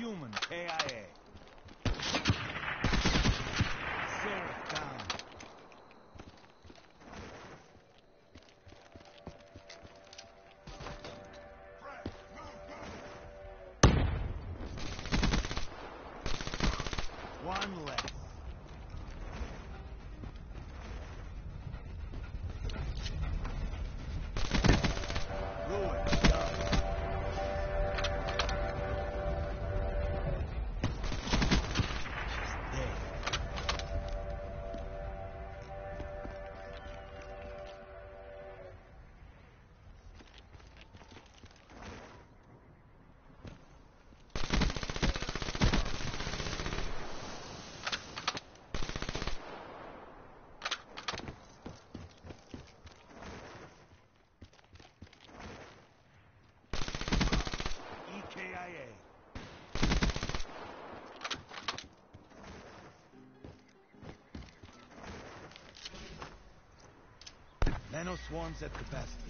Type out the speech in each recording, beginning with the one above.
human KIA. Nano swarms at the best.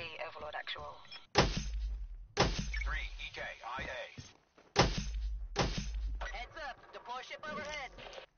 key overlord actual. 3 EK Heads up, deploy ship overhead.